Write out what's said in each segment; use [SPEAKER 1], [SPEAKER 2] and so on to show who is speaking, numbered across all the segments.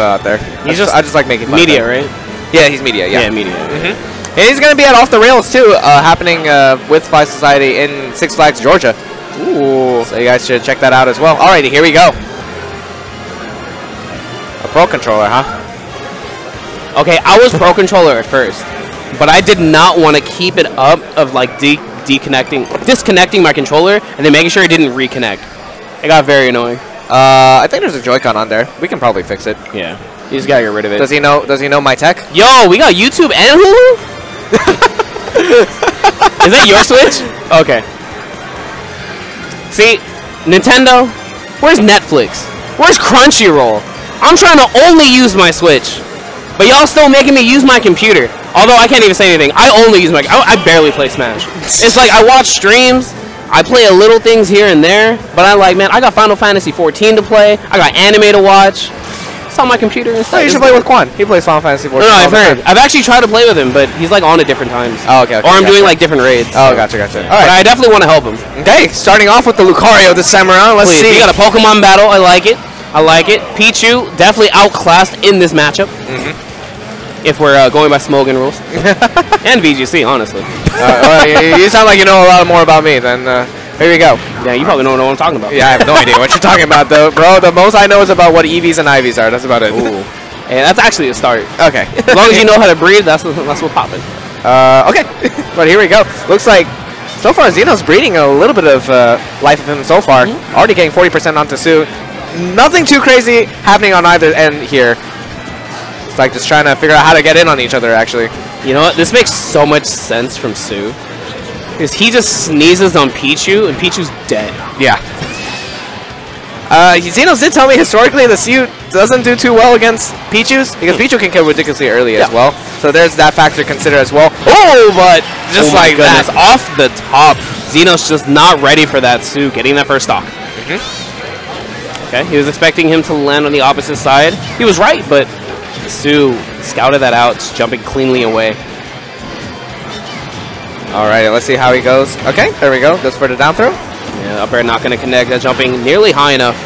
[SPEAKER 1] it out there.
[SPEAKER 2] He's
[SPEAKER 1] I
[SPEAKER 2] just
[SPEAKER 1] I just like making
[SPEAKER 2] Media, right?
[SPEAKER 1] Yeah, he's media. Yeah.
[SPEAKER 2] Yeah, media.
[SPEAKER 1] And he's gonna be at Off the Rails too, uh, happening uh, with Fly Society in Six Flags, Georgia.
[SPEAKER 2] Ooh.
[SPEAKER 1] So you guys should check that out as well. Alrighty, here we go. A Pro Controller, huh?
[SPEAKER 2] Okay, I was pro controller at first, but I did not want to keep it up of like de- deconnecting, disconnecting my controller and then making sure it didn't reconnect. It got very annoying.
[SPEAKER 1] Uh, I think there's a Joy-Con on there. We can probably fix it.
[SPEAKER 2] Yeah, you just gotta get rid of it.
[SPEAKER 1] Does he know? Does he know my tech?
[SPEAKER 2] Yo, we got YouTube and Hulu. Is that your Switch? Okay. See, Nintendo, where's Netflix? Where's Crunchyroll? I'm trying to only use my Switch, but y'all still making me use my computer. Although I can't even say anything. I only use my. I, I barely play Smash. It's like I watch streams. I play a little things here and there, but I like, man, I got Final Fantasy 14 to play. I got anime to watch. It's on my computer and
[SPEAKER 1] Oh,
[SPEAKER 2] stuff.
[SPEAKER 1] you should play with Quan. He plays Final Fantasy 14.
[SPEAKER 2] no, no, I've heard. I've actually tried to play with him, but he's like on at different times.
[SPEAKER 1] Oh, okay, okay,
[SPEAKER 2] or I'm doing like different raids.
[SPEAKER 1] Oh,
[SPEAKER 2] so-
[SPEAKER 1] gotcha, gotcha. All right.
[SPEAKER 2] But I definitely want to help him.
[SPEAKER 1] Okay, starting off with the Lucario this time around. Let's
[SPEAKER 2] Please,
[SPEAKER 1] see.
[SPEAKER 2] we got a Pokemon battle. I like it. I like it. Pichu definitely outclassed in this matchup.
[SPEAKER 1] Mm-hmm.
[SPEAKER 2] If we're uh, going by Smogon rules and VGC, honestly.
[SPEAKER 1] Uh, well, you, sound like you know a lot more about me. than. uh, here we go.
[SPEAKER 2] Yeah, you probably don't know what I'm talking about.
[SPEAKER 1] Yeah, I have no idea what you're talking about, though, bro. The most I know is about what EVs and IVs are. That's about it.
[SPEAKER 2] Ooh. Hey, that's actually a start.
[SPEAKER 1] Okay.
[SPEAKER 2] As long as you know how to breathe, that's that's what's popping.
[SPEAKER 1] Uh, okay, but here we go. Looks like so far Xeno's breeding a little bit of uh, life of him so far.
[SPEAKER 2] Mm-hmm.
[SPEAKER 1] Already getting 40% onto Tsu. Nothing too crazy happening on either end here. It's like just trying to figure out how to get in on each other, actually.
[SPEAKER 2] You know what? This makes so much sense from Tsu. Because he just sneezes on Pichu, and Pichu's dead.
[SPEAKER 1] Yeah. Uh, Xenos did tell me historically the suit doesn't do too well against Pichu's because Pichu can kill ridiculously early as
[SPEAKER 2] Yeah.
[SPEAKER 1] well. So there's that factor to consider as well. Oh, but just
[SPEAKER 2] Oh
[SPEAKER 1] like that.
[SPEAKER 2] off the top, Xenos just not ready for that Tsu getting that first stock.
[SPEAKER 1] Mm-hmm.
[SPEAKER 2] Okay, he was expecting him to land on the opposite side. He was right, but Tsu scouted that out, jumping cleanly away.
[SPEAKER 1] All right, let's see how he goes. Okay, there we go. Goes for the down throw.
[SPEAKER 2] Yeah, up air not going to connect. That jumping nearly high enough.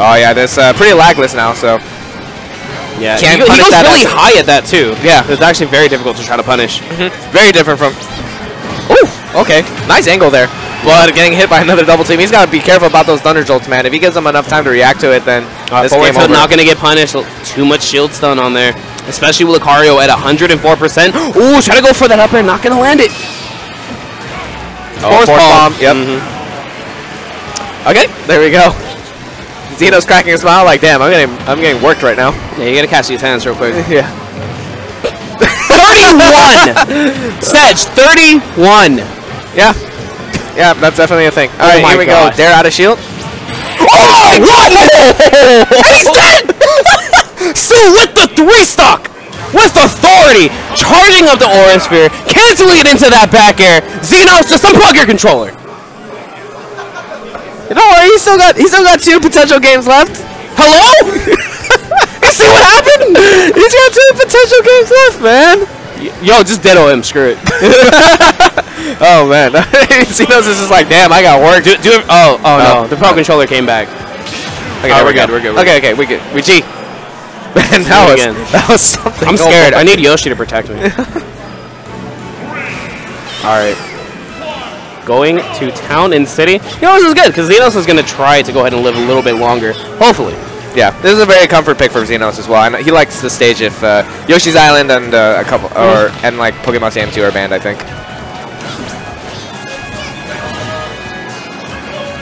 [SPEAKER 1] Oh yeah, this uh, pretty lagless now. So
[SPEAKER 2] Yeah,
[SPEAKER 1] Can't
[SPEAKER 2] he, go- he goes really high at that too.
[SPEAKER 1] Yeah.
[SPEAKER 2] it's actually very difficult to try to punish.
[SPEAKER 1] very different from. Oh, okay, nice angle there. But getting hit by another double team, he's got to be careful about those thunder jolts, man. If he gives them enough time to react to it, then
[SPEAKER 2] Uh,
[SPEAKER 1] this
[SPEAKER 2] forward
[SPEAKER 1] game
[SPEAKER 2] tilt
[SPEAKER 1] over.
[SPEAKER 2] not going to get punished. Too much shield stun on there, especially with Lucario at 104%. Ooh, try to go for that up air, not going to land it.
[SPEAKER 1] Oh,
[SPEAKER 2] Force
[SPEAKER 1] force
[SPEAKER 2] bomb.
[SPEAKER 1] bomb. Yep. Okay, there we go. Xeno's cracking a smile like, damn, I'm getting, I'm getting worked right now.
[SPEAKER 2] Yeah, you got to catch these hands real quick.
[SPEAKER 1] Yeah.
[SPEAKER 2] 31! Sedge, 31!
[SPEAKER 1] Yeah. Yeah, that's definitely a thing. All right,
[SPEAKER 2] Oh
[SPEAKER 1] here we
[SPEAKER 2] gosh.
[SPEAKER 1] go. Dare out of shield.
[SPEAKER 2] Oh, what? and he's dead! Still with the three stock! With authority! Charging up the Aura Sphere, canceling it into that back air. Xenos, just unplug your controller.
[SPEAKER 1] Don't worry, he's still got, he's still got two potential games left.
[SPEAKER 2] Hello? you see what happened?
[SPEAKER 1] He's got two potential games left, man.
[SPEAKER 2] Yo, just ditto him, screw it.
[SPEAKER 1] Oh man, Xenos is just like, damn, I got work.
[SPEAKER 2] Do, do it. Oh, oh
[SPEAKER 1] No.
[SPEAKER 2] no. The Pro Controller came back.
[SPEAKER 1] Okay,
[SPEAKER 2] Oh, we're
[SPEAKER 1] we
[SPEAKER 2] good, we're good, we're
[SPEAKER 1] okay, okay, we good. We G. Man, that was
[SPEAKER 2] again.
[SPEAKER 1] that was something.
[SPEAKER 2] I'm scared. I need Yoshi to protect me. Alright. Going to town and city. You know, this is good because Xenos is going to try to go ahead and live a little bit longer. Hopefully.
[SPEAKER 1] Yeah, this is a very comfort pick for Xenos as well. And he likes the stage if uh, Yoshi's Island and uh, a couple, or and like Pokemon Stadium 2 are banned, I think.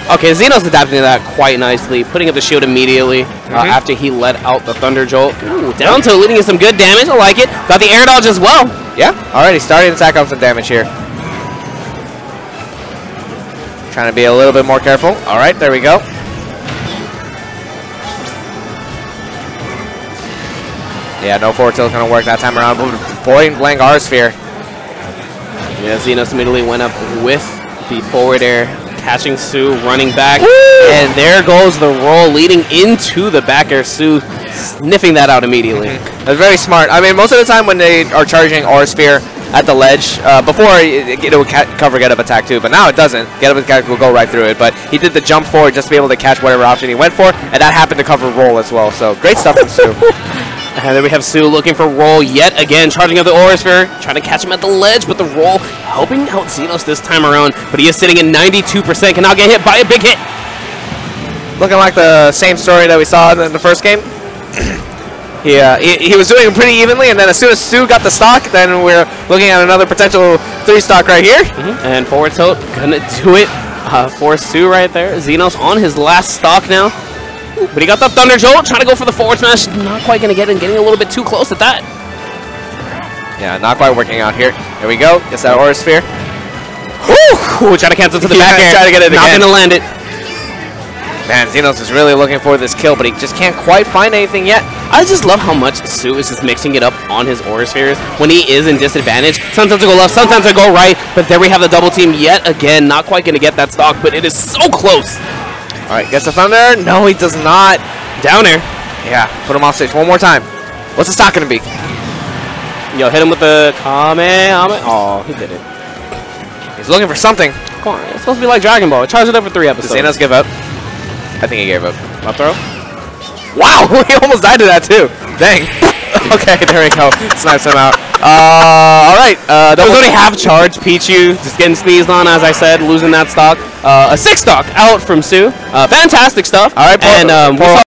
[SPEAKER 2] Okay, Xenos adapting to that quite nicely, putting up the shield immediately uh, after he let out the Thunder Jolt. Ooh, down to leading in some good damage. I like it. Got the air dodge as well.
[SPEAKER 1] Yeah, already starting to stack up some damage here. Trying to be a little bit more careful. All right, there we go. Yeah, no forward tilt gonna work that time around. Point blank Aura Sphere.
[SPEAKER 2] Yeah, Xenos immediately went up with the forward air, catching Tsu, running back. And there goes the roll leading into the back air. Tsu sniffing that out immediately.
[SPEAKER 1] That's very smart. I mean, most of the time when they are charging Aura Sphere, at the ledge. Uh, before, it, it would ca- cover get up attack too, but now it doesn't. Get up attack will go right through it. But he did the jump forward just to be able to catch whatever option he went for, and that happened to cover roll as well. So great stuff from Tsu.
[SPEAKER 2] And then we have Tsu looking for roll yet again, charging up the Aura Sphere, trying to catch him at the ledge, but the roll helping out Xenos this time around. But he is sitting at 92%, cannot get hit by a big hit.
[SPEAKER 1] Looking like the same story that we saw in the first game. he, uh, he, he was doing pretty evenly, and then as soon as Tsu got the stock, then we're looking at another potential three stock right here.
[SPEAKER 2] And forward tilt, gonna do it uh, for Tsu right there. Xenos on his last stock now. But he got the Thunder Jolt, trying to go for the forward smash. Not quite gonna get it, getting a little bit too close at that.
[SPEAKER 1] Yeah, not quite working out here. There we go. Gets that Aura Sphere.
[SPEAKER 2] Ooh, trying to cancel to the
[SPEAKER 1] Yeah,
[SPEAKER 2] back air.
[SPEAKER 1] try to get it
[SPEAKER 2] Not
[SPEAKER 1] again.
[SPEAKER 2] gonna land it.
[SPEAKER 1] Man, Xenos is really looking for this kill, but he just can't quite find anything yet.
[SPEAKER 2] I just love how much Tsu is just mixing it up on his Aura Spheres when he is in disadvantage. Sometimes I go left, sometimes I go right, but there we have the double team yet again. Not quite going to get that stock, but it is so close.
[SPEAKER 1] All right, gets the Thunder. No, he does not.
[SPEAKER 2] Down there.
[SPEAKER 1] Yeah, put him off stage one more time. What's the stock going to be?
[SPEAKER 2] Yo, hit him with the Kamehameha. Oh, he did it.
[SPEAKER 1] He's looking for something.
[SPEAKER 2] Come on, it's supposed to be like Dragon Ball. It charged it up for three
[SPEAKER 1] Does
[SPEAKER 2] episodes.
[SPEAKER 1] Xenos give up? I think he gave up.
[SPEAKER 2] Up throw?
[SPEAKER 1] Wow, he almost died to that too. Dang. okay, there we go. Snipes him out. Uh, all right. Uh,
[SPEAKER 2] That was only half charge. Pichu just getting sneezed on, as I said, losing that stock. Uh, a six stock out from Tsu. Uh, fantastic stuff.
[SPEAKER 1] All right,
[SPEAKER 2] and um, we
[SPEAKER 1] poor-
[SPEAKER 2] saw